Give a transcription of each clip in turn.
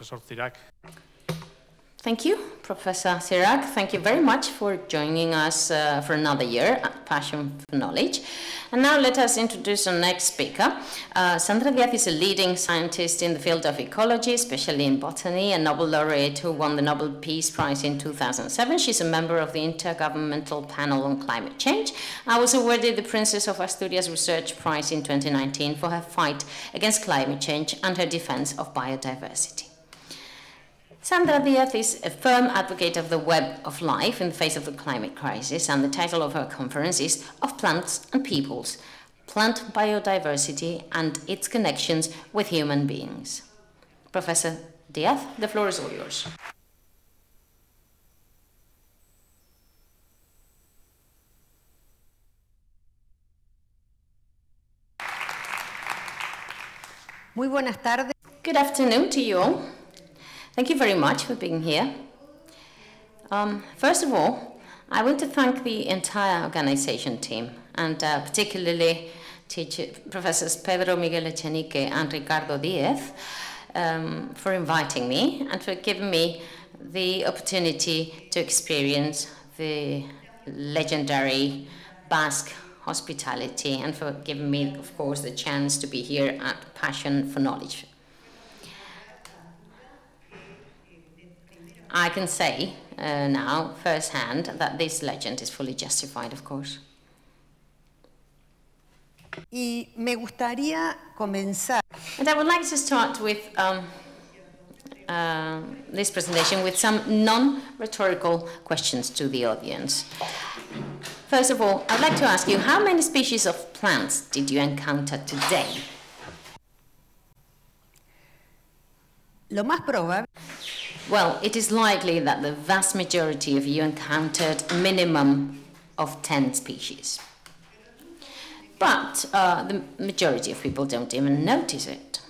Eskerrik asko. Thank you, Professor Sirac. Thank you very much for joining us uh, for another year at Passion for Knowledge. And now let us introduce our next speaker. Uh, Sandra Diaz is a leading scientist in the field of ecology, especially in botany, a Nobel laureate who won the Nobel Peace Prize in 2007. She's a member of the Intergovernmental Panel on Climate Change. I was awarded the Princess of Asturias Research Prize in 2019 for her fight against climate change and her defense of biodiversity. Sandra Diaz is a firm advocate of the web of life in the face of the climate crisis, and the title of her conference is Of Plants and Peoples Plant Biodiversity and Its Connections with Human Beings. Professor Diaz, the floor is all yours. Muy buenas tardes. Good afternoon to you all. Thank you very much for being here. Um, first of all, I want to thank the entire organization team, and uh, particularly teacher, Professors Pedro Miguel Echenique and Ricardo Díez um, for inviting me and for giving me the opportunity to experience the legendary Basque hospitality and for giving me, of course, the chance to be here at Passion for Knowledge. I can say uh, now, firsthand, that this legend is fully justified, of course. Y me gustaría comenzar And I would like to start with um, uh, this presentation with some non rhetorical questions to the audience. First of all, I'd like to ask you how many species of plants did you encounter today? Lo más probable Well, it is likely that the vast majority of you encountered a minimum of 10 species. But uh, the majority of people don't even notice it.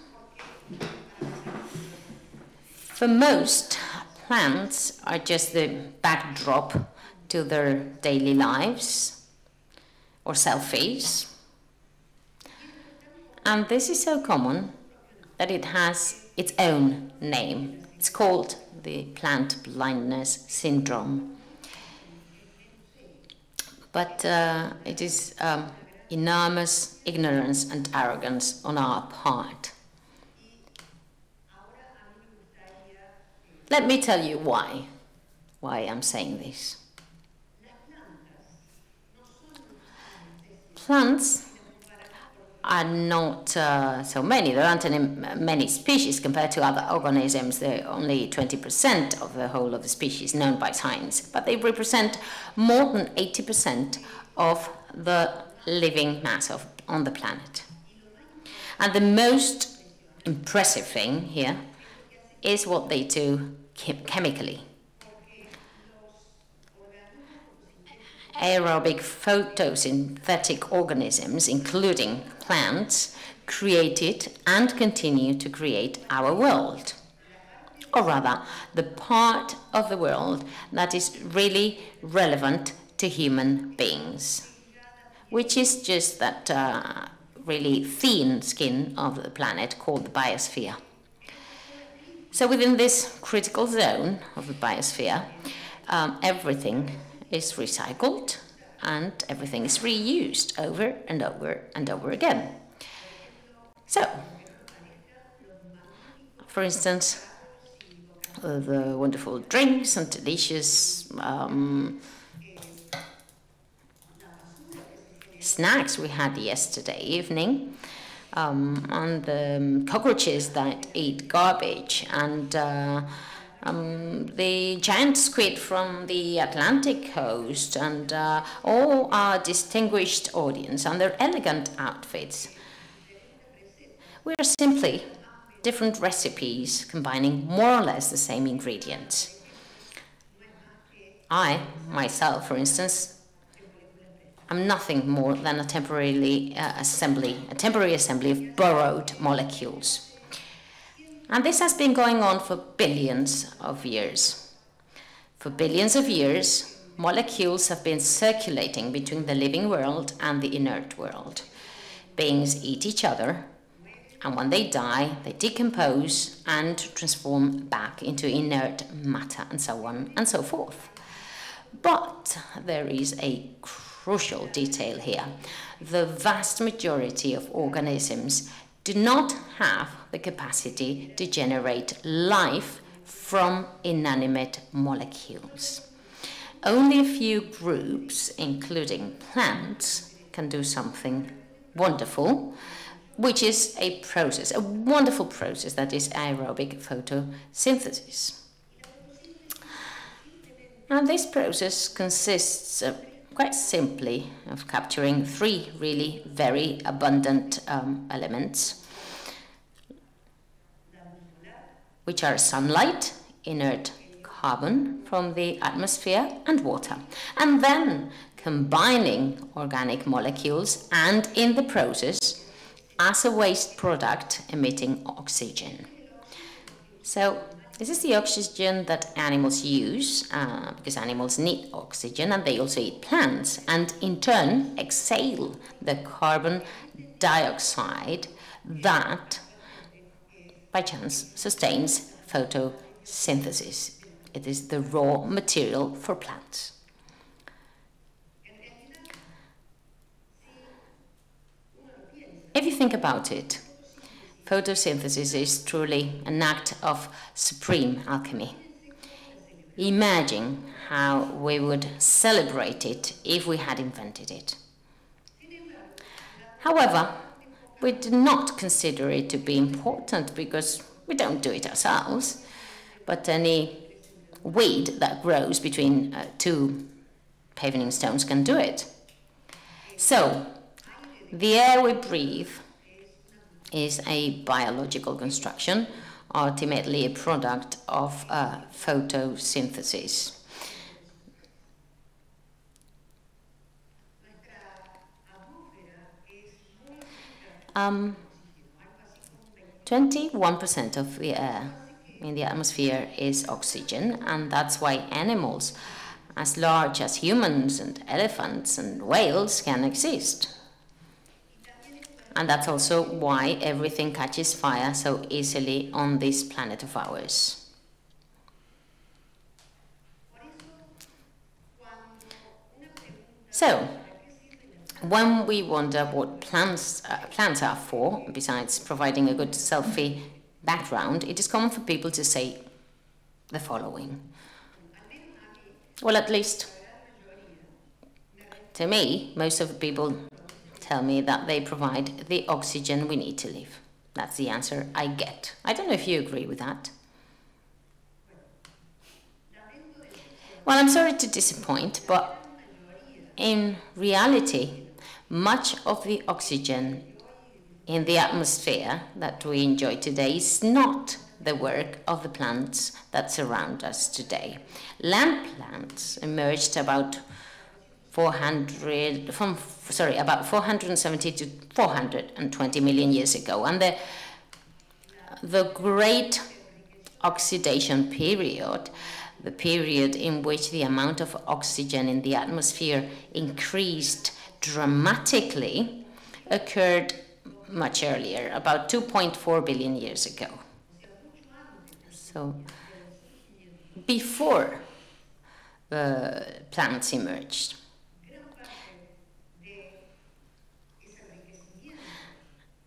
For most, plants are just the backdrop to their daily lives or selfies. And this is so common that it has its own name. It's called the plant blindness syndrome. But uh, it is um, enormous ignorance and arrogance on our part. Let me tell you why, why I'm saying this. Plants are not uh, so many. There aren't any, many species compared to other organisms. They're only 20% of the whole of the species known by science, but they represent more than 80% of the living mass of, on the planet. And the most impressive thing here is what they do chem chemically. Aerobic photosynthetic organisms, including plants, created and continue to create our world. Or rather, the part of the world that is really relevant to human beings, which is just that uh, really thin skin of the planet called the biosphere. So, within this critical zone of the biosphere, um, everything is recycled and everything is reused over and over and over again. So, for instance, the wonderful drinks and delicious um, snacks we had yesterday evening, um, and the cockroaches that eat garbage, and uh, um, the giant squid from the Atlantic coast, and uh, all our distinguished audience and their elegant outfits. We are simply different recipes combining more or less the same ingredients. I, myself, for instance, am nothing more than a temporarily uh, assembly, a temporary assembly of borrowed molecules. And this has been going on for billions of years. For billions of years, molecules have been circulating between the living world and the inert world. Beings eat each other, And when they die, they decompose and transform back into inert matter and so on and so forth. But there is a crucial detail here. The vast majority of organisms do not have the capacity to generate life from inanimate molecules. Only a few groups, including plants, can do something wonderful, which is a process, a wonderful process that is aerobic photosynthesis. And this process consists of, quite simply of capturing three really very abundant um, elements, which are sunlight, inert carbon from the atmosphere, and water, and then combining organic molecules and, in the process, as a waste product emitting oxygen. So this is the oxygen that animals use uh, because animals need oxygen and they also eat plants and in turn exhale the carbon dioxide that by chance sustains photosynthesis. It is the raw material for plants. If you think about it, photosynthesis is truly an act of supreme alchemy. Imagine how we would celebrate it if we had invented it. However, we do not consider it to be important because we don't do it ourselves, but any weed that grows between uh, two paving stones can do it. So, the air we breathe is a biological construction, ultimately a product of uh, photosynthesis. Um, 21% of the air in the atmosphere is oxygen, and that's why animals as large as humans and elephants and whales can exist. And that's also why everything catches fire so easily on this planet of ours. So, when we wonder what plants, uh, plants are for, besides providing a good selfie background, it is common for people to say the following. Well, at least to me, most of the people tell me that they provide the oxygen we need to live. That's the answer I get. I don't know if you agree with that. Well, I'm sorry to disappoint, but in reality, much of the oxygen in the atmosphere that we enjoy today is not the work of the plants that surround us today. Land plants emerged about 400 from sorry about 470 to 420 million years ago. And the the great oxidation period the period in which the amount of oxygen in the atmosphere increased dramatically occurred much earlier about 2.4 billion years ago. So before uh, plants emerged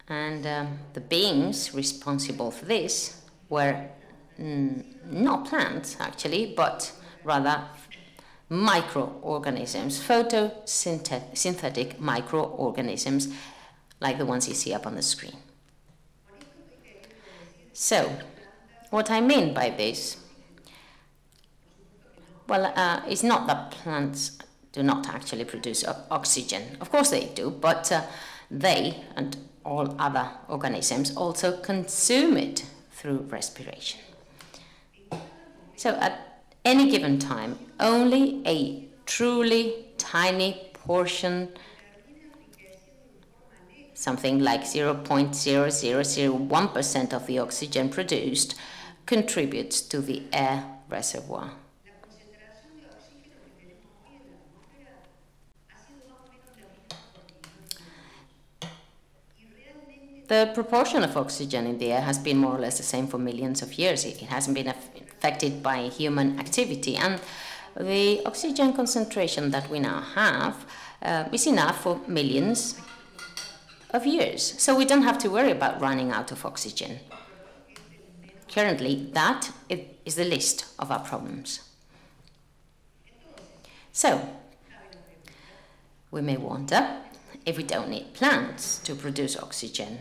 And um, the beings responsible for this were mm, not plants, actually, but rather microorganisms, photosynthetic microorganisms, like the ones you see up on the screen. So, what I mean by this, well, uh, it's not that plants do not actually produce oxygen. Of course they do, but uh, they, and all other organisms also consume it through respiration. So at any given time, only a truly tiny portion, something like 0.0001% of the oxygen produced, contributes to the air reservoir. The proportion of oxygen in the air has been more or less the same for millions of years. It, hasn't been affected by human activity. And the oxygen concentration that we now have uh, is enough for millions of years. So we don't have to worry about running out of oxygen. Currently, that is the list of our problems. So, we may wonder if we don't need plants to produce oxygen,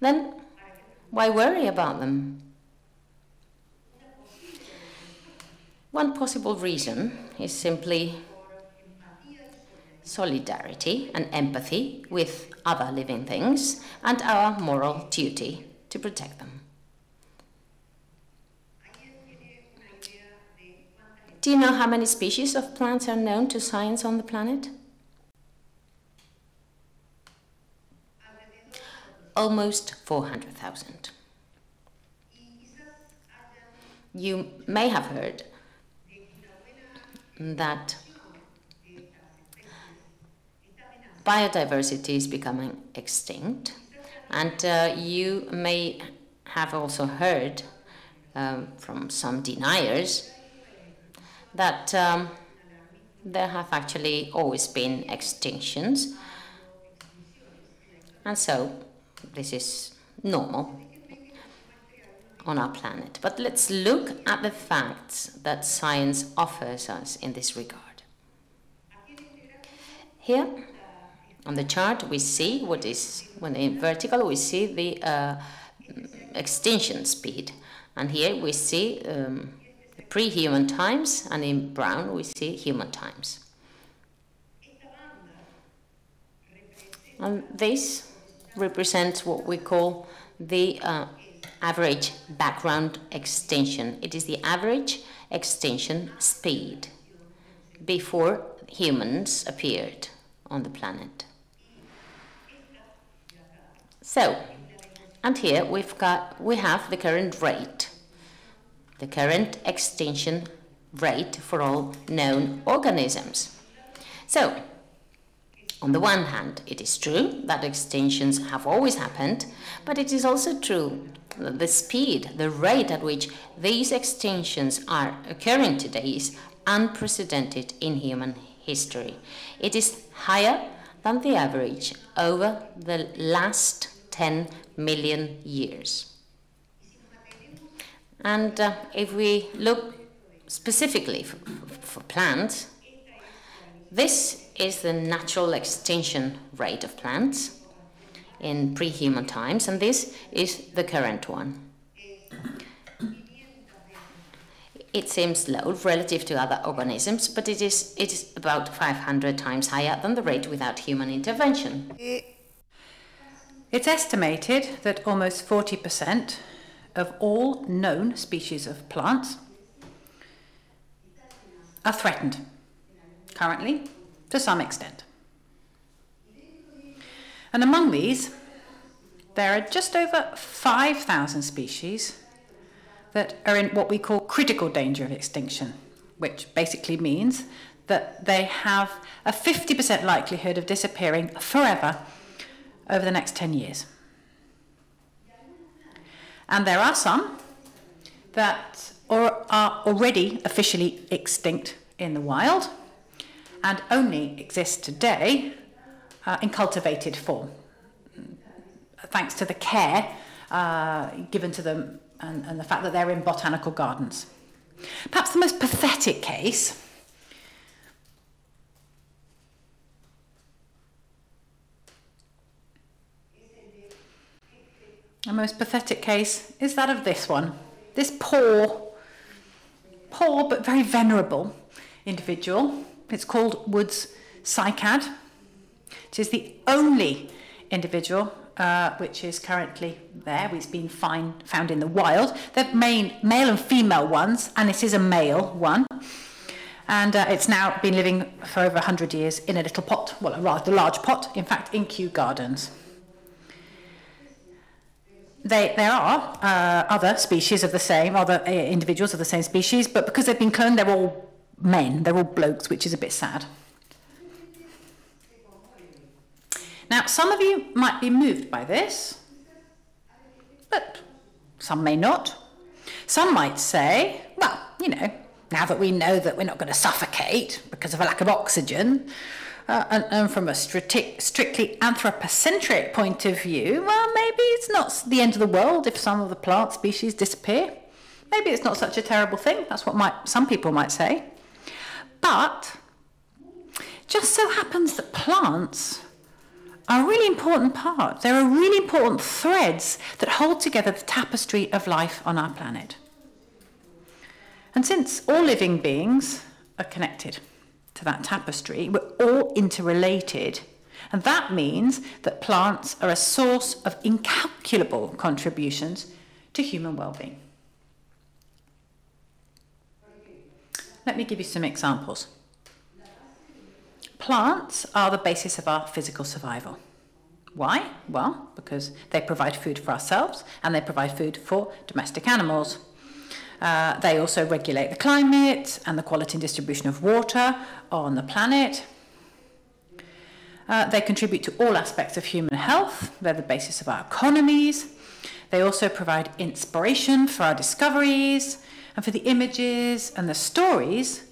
then why worry about them? One possible reason is simply solidarity and empathy with other living things and our moral duty to protect them. Do you know how many species of plants are known to science on the planet? Almost 400,000. You may have heard that biodiversity is becoming extinct, and uh, you may have also heard um, from some deniers that um, there have actually always been extinctions. And so this is normal on our planet. But let's look at the facts that science offers us in this regard. Here on the chart, we see what is, when in vertical, we see the uh, extinction speed. And here we see um, pre-human times, and in brown we see human times. And this represents what we call the uh, average background extinction. It is the average extinction speed before humans appeared on the planet. So, and here we've got we have the current rate the current extinction rate for all known organisms. So, on the one hand, it is true that extinctions have always happened, but it is also true that the speed, the rate at which these extinctions are occurring today is unprecedented in human history. It is higher than the average over the last 10 million years. And uh, if we look specifically for, for plants, this is the natural extinction rate of plants in pre-human times, and this is the current one. It seems low relative to other organisms, but it is, it is about 500 times higher than the rate without human intervention. It's estimated that almost 40% of all known species of plants are threatened, currently, to some extent. And among these, there are just over 5,000 species that are in what we call critical danger of extinction, which basically means that they have a 50% likelihood of disappearing forever over the next 10 years. And there are some that are, already officially extinct in the wild and only exist today uh, in cultivated form, thanks to the care uh, given to them and, and the fact that they're in botanical gardens. Perhaps the most pathetic case The most pathetic case is that of this one. This poor, poor but very venerable individual. It's called Wood's cycad. It is the only individual uh, which is currently there. It's been find, found in the wild. They're main, male and female ones, and this is a male one. And uh, it's now been living for over 100 years in a little pot, well, a rather large pot, in fact, in Kew Gardens. They, there are uh, other species of the same, other uh, individuals of the same species, but because they've been cloned, they're all men, they're all blokes, which is a bit sad. Now, some of you might be moved by this, but some may not. Some might say, well, you know, now that we know that we're not going to suffocate because of a lack of oxygen, uh, and, and, from a strictly, strictly anthropocentric point of view, well, maybe it's not the end of the world if some of the plant species disappear. Maybe it's not such a terrible thing. That's what might, some people might say. But just so happens that plants are a really important part. They're a really important threads that hold together the tapestry of life on our planet. And since all living beings are connected to that tapestry, we're all interrelated. And that means that plants are a source of incalculable contributions to human well-being. Let me give you some examples. Plants are the basis of our physical survival. Why? Well, because they provide food for ourselves and they provide food for domestic animals. Uh, they also regulate the climate and the quality and distribution of water on the planet. Uh, they contribute to all aspects of human health. They're the basis of our economies. They also provide inspiration for our discoveries and for the images and the stories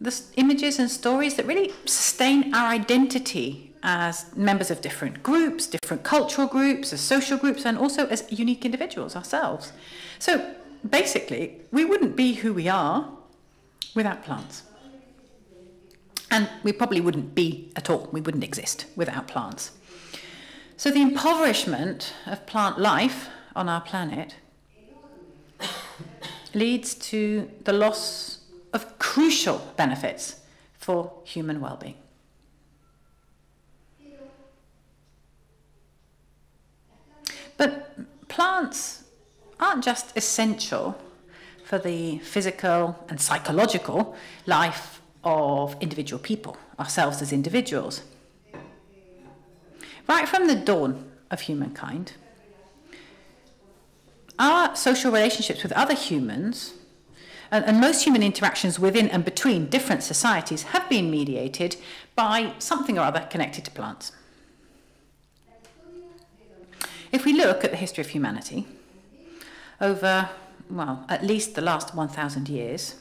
the images and stories that really sustain our identity as members of different groups, different cultural groups, as social groups, and also as unique individuals ourselves. So basically, we wouldn't be who we are without plants. And we probably wouldn't be at all, we wouldn't exist without plants. So the impoverishment of plant life on our planet leads to the loss of crucial benefits for human well-being. But plants aren't just essential for the physical and psychological life of individual people, ourselves as individuals. Right from the dawn of humankind, our social relationships with other humans and, and most human interactions within and between different societies have been mediated by something or other connected to plants. If we look at the history of humanity, over, well, at least the last 1,000 years,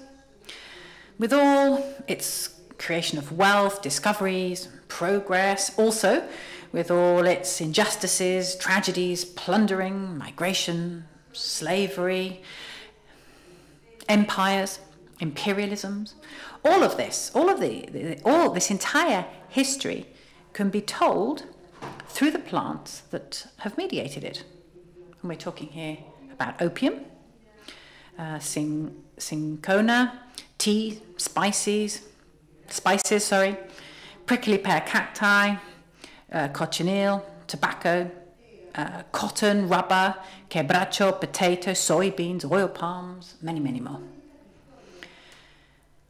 with all its creation of wealth, discoveries, progress, also with all its injustices, tragedies, plundering, migration, slavery, empires, imperialisms, all of this, all of the, all this entire history can be told through the plants that have mediated it. And we're talking here about opium, uh, cinchona, tea, spices, spices, sorry, prickly pear cacti, uh, cochineal, tobacco, uh, cotton, rubber, quebracho, potato, soybeans, oil palms, many, many more.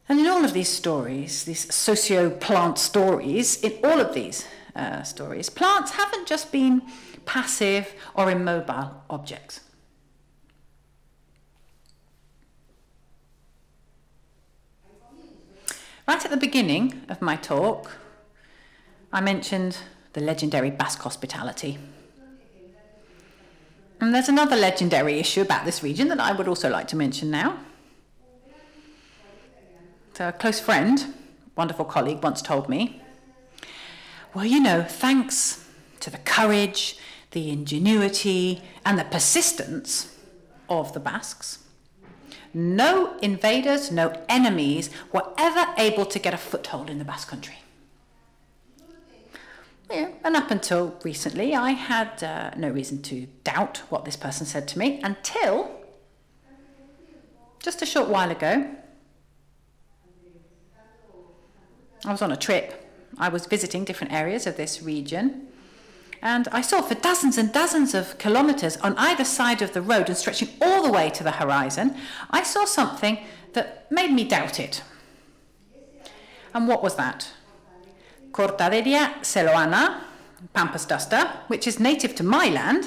And in all of these stories, these socio-plant stories, in all of these uh, stories, plants haven't just been passive or immobile objects. Right at the beginning of my talk, I mentioned the legendary Basque hospitality. And there's another legendary issue about this region that I would also like to mention now. A close friend, wonderful colleague, once told me, well, you know, thanks to the courage, the ingenuity, and the persistence of the Basques, no invaders, no enemies were ever able to get a foothold in the Basque country. Yeah, and up until recently, I had uh, no reason to doubt what this person said to me until just a short while ago. I was on a trip. I was visiting different areas of this region. And I saw for dozens and dozens of kilometers on either side of the road and stretching all the way to the horizon, I saw something that made me doubt it. And what was that? Cortaderia selloana, pampas duster, which is native to my land.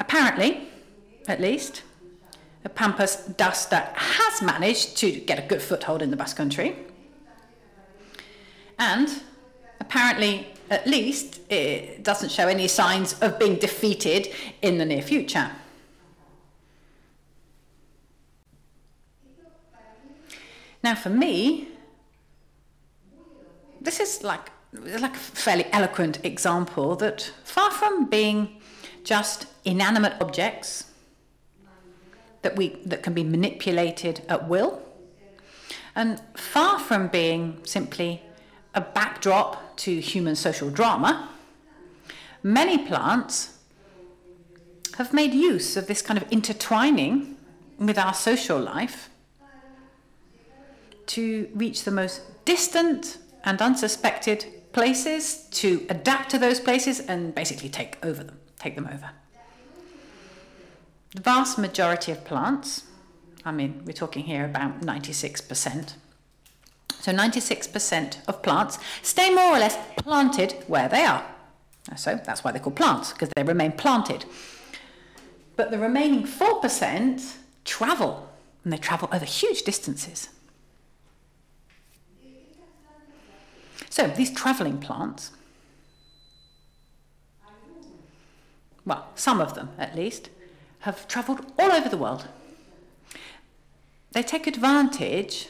Apparently, at least, the Pampas duster has managed to get a good foothold in the Basque Country. And apparently, at least, it doesn't show any signs of being defeated in the near future. Now, for me, this is like, like a fairly eloquent example that far from being just inanimate objects that, we, that can be manipulated at will, and far from being simply a backdrop to human social drama, many plants have made use of this kind of intertwining with our social life to reach the most distant and unsuspected places, to adapt to those places and basically take over them, take them over. The vast majority of plants, I mean, we're talking here about 96%. So 96% of plants stay more or less planted where they are. So that's why they're called plants, because they remain planted. But the remaining 4% travel, and they travel over huge distances. So these travelling plants, well, some of them at least, have travelled all over the world. They take advantage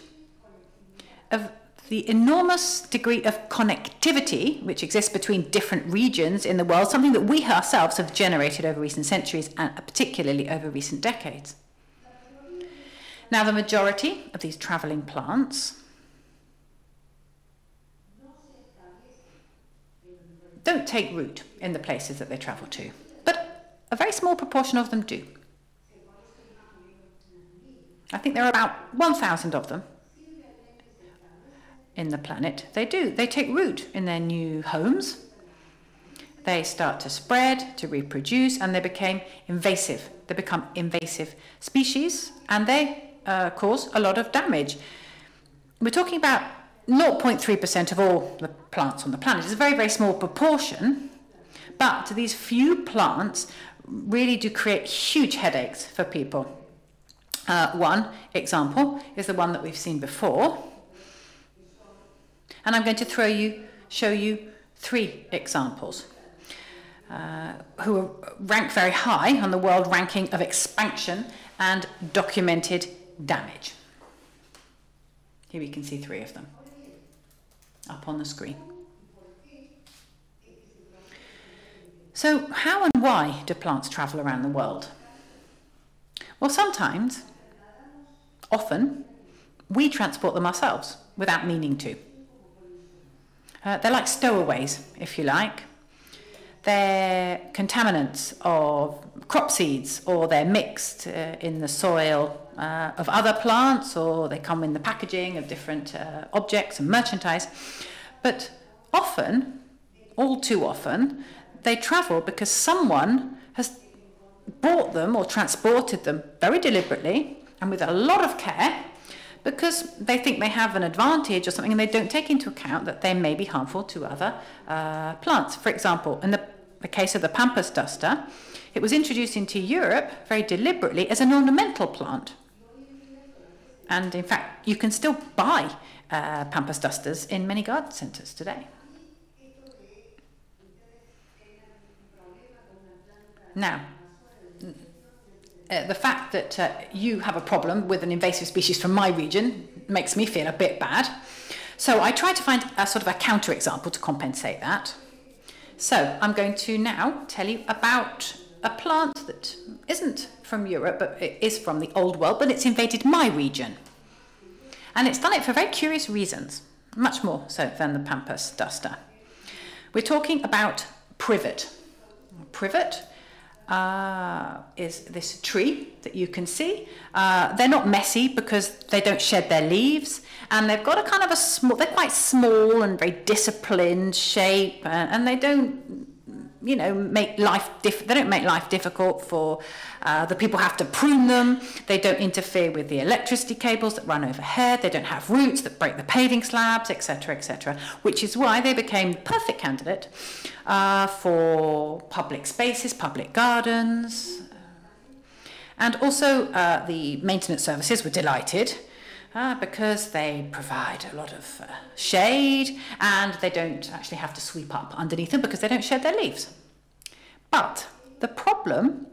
of the enormous degree of connectivity which exists between different regions in the world, something that we ourselves have generated over recent centuries and particularly over recent decades. Now, the majority of these travelling plants don't take root in the places that they travel to, but a very small proportion of them do. I think there are about 1,000 of them in the planet. They do. They take root in their new homes. They start to spread, to reproduce, and they become invasive. They become invasive species, and they uh, cause a lot of damage. We're talking about 0.3% of all the plants on the planet. It's a very, very small proportion, but these few plants really do create huge headaches for people. Uh, one example is the one that we've seen before. And I'm going to throw you, show you three examples uh, who rank very high on the world ranking of expansion and documented damage. Here we can see three of them up on the screen. So, how and why do plants travel around the world? Well, sometimes, often, we transport them ourselves without meaning to. Uh, they're like stowaways, if you like. They're contaminants of crop seeds, or they're mixed uh, in the soil uh, of other plants, or they come in the packaging of different uh, objects and merchandise. But often, all too often, they travel because someone has bought them or transported them very deliberately and with a lot of care because they think they have an advantage or something and they don't take into account that they may be harmful to other uh, plants. For example, in the, the case of the pampas duster, it was introduced into Europe very deliberately as an ornamental plant. And in fact, you can still buy uh, pampas dusters in many garden centres today. Now, uh, the fact that uh, you have a problem with an invasive species from my region makes me feel a bit bad. So I try to find a sort of a counterexample to compensate that. So I'm going to now tell you about a plant that isn't from Europe, but it is from the old world, but it's invaded my region. And it's done it for very curious reasons, much more so than the Pampas duster. We're talking about privet. Privet uh, is this tree that you can see. Uh, they're not messy because they don't shed their leaves, and they've got a kind of a small. They're quite small and very disciplined shape, uh, and they don't you know, make life diff- they don't make life difficult for uh, the people have to prune them. They don't interfere with the electricity cables that run overhead. They don't have roots that break the paving slabs, etc., etc. Which is why they became the perfect candidate uh, for public spaces, public gardens. And also, uh, the maintenance services were delighted uh, because they provide a lot of uh, shade and they don't actually have to sweep up underneath them because they don't shed their leaves. But the problem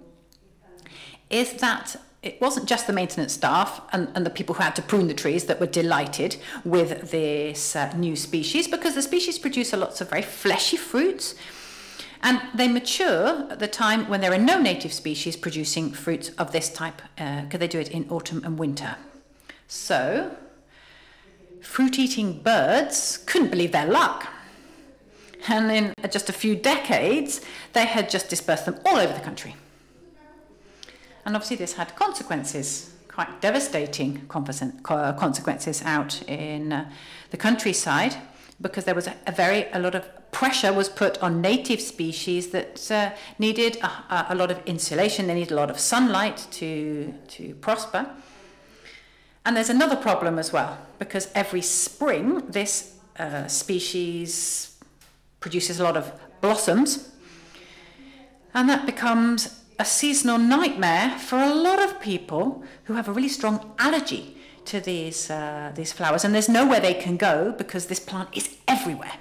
is that it wasn't just the maintenance staff and, and the people who had to prune the trees that were delighted with this uh, new species because the species produce lots of very fleshy fruits and they mature at the time when there are no native species producing fruits of this type because uh, they do it in autumn and winter. So, fruit eating birds couldn't believe their luck. And in just a few decades, they had just dispersed them all over the country. And obviously, this had consequences, quite devastating consequences out in uh, the countryside, because there was a, very a lot of pressure was put on native species that uh, needed a, a, lot of insolation, they needed a lot of sunlight to to prosper. And there's another problem as well, because every spring this uh, species produces a lot of blossoms, and that becomes a seasonal nightmare for a lot of people who have a really strong allergy to these, uh, these flowers, and there's nowhere they can go because this plant is everywhere.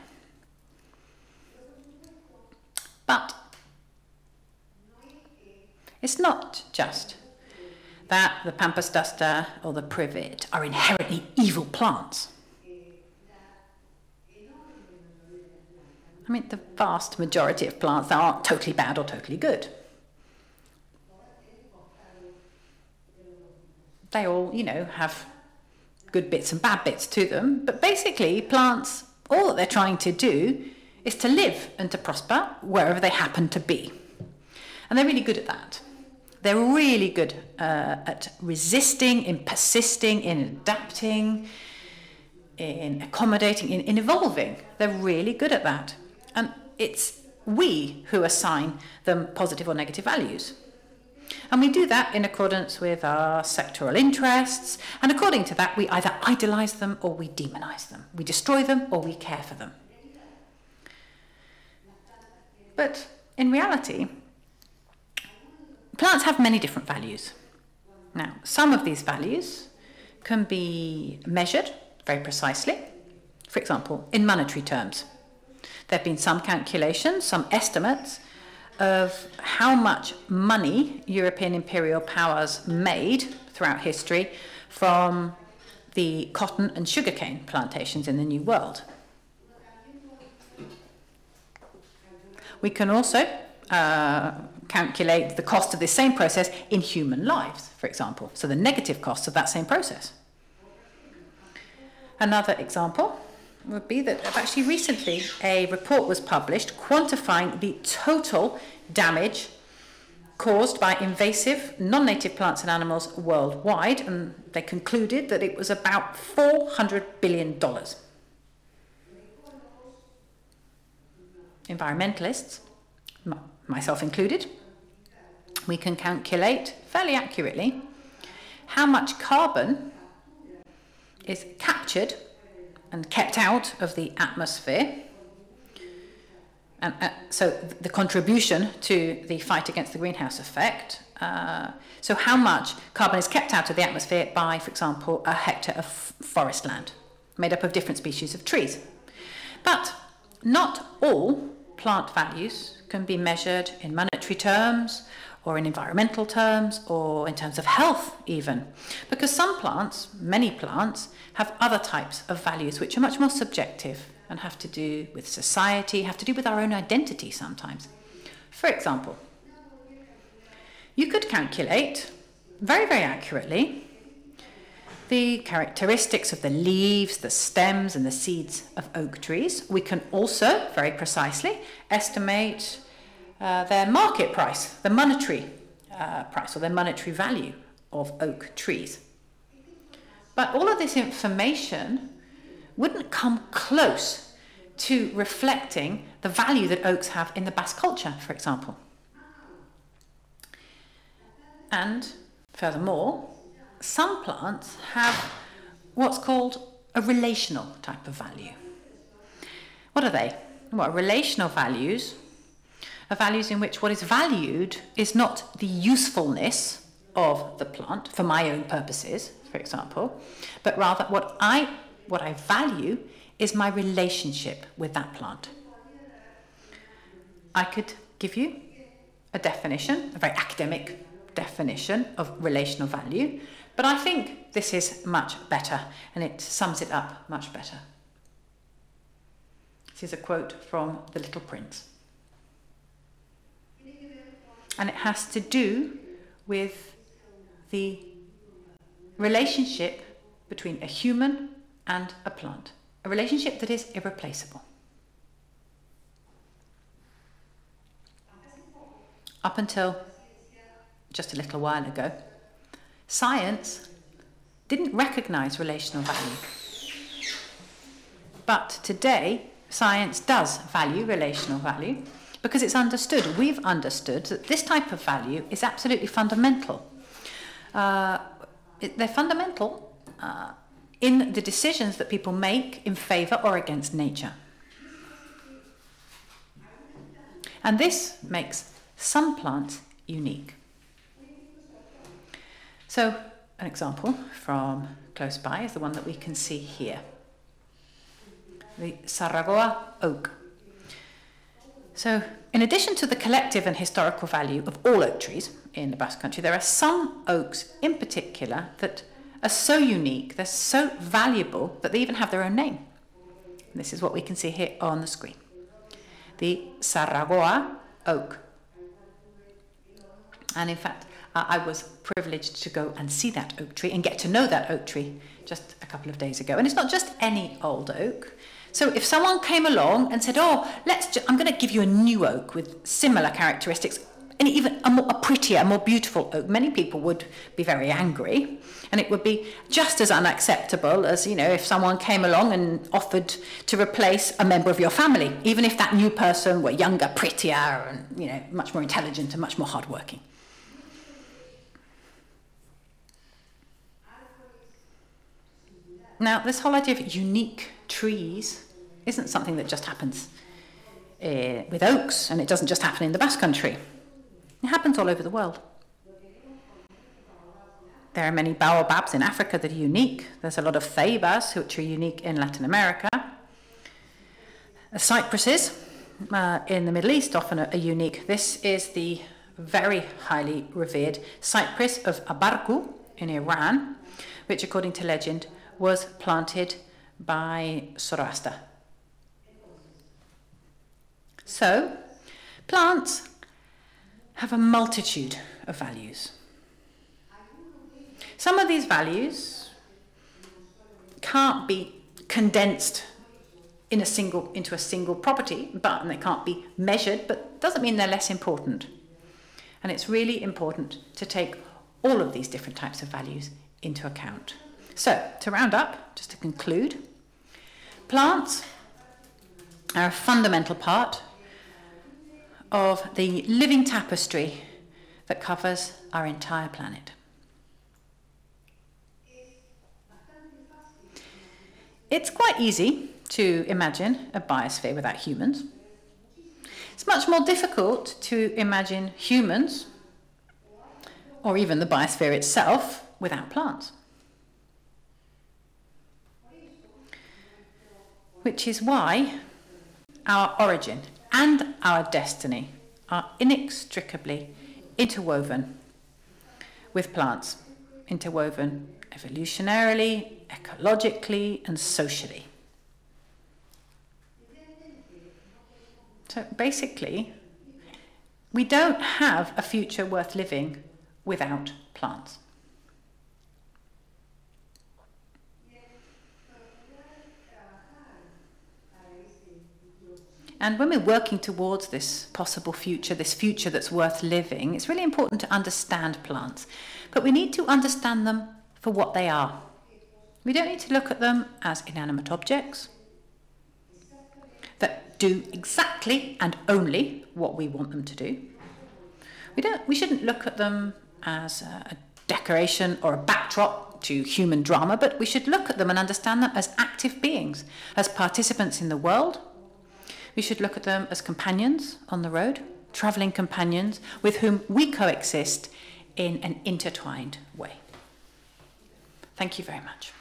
But it's not just that the pampas duster or the privet are inherently evil plants. I mean, the vast majority of plants aren't totally bad or totally good. they all, you know, have good bits and bad bits to them. But basically, plants, all that they're trying to do is to live and to prosper wherever they happen to be. And they're really good at that. They're really good uh, at resisting, in persisting, in adapting, in accommodating, in, in evolving. They're really good at that. And it's we who assign them positive or negative values. And we do that in accordance with our sectoral interests, and according to that, we either idolize them or we demonize them. We destroy them or we care for them. But in reality, plants have many different values. Now, some of these values can be measured very precisely, for example, in monetary terms. There have been some calculations, some estimates of how much money European imperial powers made throughout history from the cotton and sugarcane plantations in the New World. We can also uh, calculate the cost of this same process in human lives, for example, so the negative costs of that same process. Another example would be that actually recently a report was published quantifying the total damage caused by invasive non-native plants and animals worldwide and they concluded that it was about 400 billion dollars environmentalists myself included we can calculate fairly accurately how much carbon is captured and kept out of the atmosphere. And, uh, so the contribution to the fight against the greenhouse effect. Uh, so how much carbon is kept out of the atmosphere by, for example, a hectare of forest land made up of different species of trees. But not all plant values can be measured in monetary terms or in environmental terms or in terms of health even. Because some plants, many plants, have other types of values which are much more subjective and have to do with society, have to do with our own identity sometimes. For example, you could calculate very, very accurately the characteristics of the leaves, the stems, and the seeds of oak trees. We can also, very precisely, estimate uh, their market price, the monetary uh, price or their monetary value of oak trees. But all of this information wouldn't come close to reflecting the value that oaks have in the Basque culture, for example. And furthermore, some plants have what's called a relational type of value. What are they? Well, relational values are values in which what is valued is not the usefulness of the plant for my own purposes, for example, but rather what I, what I value is my relationship with that plant. I could give you a definition, a very academic definition of relational value, but I think this is much better and it sums it up much better. This is a quote from The Little Prince. And it has to do with the relationship between a human and a plant, a relationship that is irreplaceable. Up until just a little while ago, science didn't recognize relational value. But today, science does value relational value because it's understood, we've understood that this type of value is absolutely fundamental. Uh, it, they're fundamental uh, in the decisions that people make in favour or against nature. And this makes some plants unique. So, an example from close by is the one that we can see here the Saragoa oak. So, in addition to the collective and historical value of all oak trees in the Basque Country, there are some oaks in particular that are so unique, they're so valuable that they even have their own name. And this is what we can see here on the screen. The Saragoa oak. And in fact, uh, I was privileged to go and see that oak tree and get to know that oak tree just a couple of days ago. And it's not just any old oak. So if someone came along and said, "Oh, let's," I'm going to give you a new oak with similar characteristics, and even a, more, a prettier, a more beautiful oak, many people would be very angry, and it would be just as unacceptable as you know if someone came along and offered to replace a member of your family, even if that new person were younger, prettier, and you know much more intelligent and much more hardworking. Now, this whole idea of unique trees isn't something that just happens uh, with oaks, and it doesn't just happen in the Basque Country. It happens all over the world. There are many baobabs in Africa that are unique. There's a lot of ceibas which are unique in Latin America. Cypresses uh, in the Middle East often are, are unique. This is the very highly revered cypress of Abarku in Iran, which, according to legend, was planted by Zoroaster. So, plants have a multitude of values. Some of these values can't be condensed in a single, into a single property, but they can't be measured, but doesn't mean they're less important. And it's really important to take all of these different types of values into account. So, to round up, just to conclude, plants are a fundamental part of the living tapestry that covers our entire planet. It's quite easy to imagine a biosphere without humans. It's much more difficult to imagine humans, or even the biosphere itself, without plants. Which is why our origin and our destiny are inextricably interwoven with plants, interwoven evolutionarily, ecologically, and socially. So basically, we don't have a future worth living without plants. And when we're working towards this possible future, this future that's worth living, it's really important to understand plants. But we need to understand them for what they are. We don't need to look at them as inanimate objects that do exactly and only what we want them to do. We, don't, we shouldn't look at them as a decoration or a backdrop to human drama, but we should look at them and understand them as active beings, as participants in the world we should look at them as companions on the road, travelling companions with whom we coexist in an intertwined way. Thank you very much.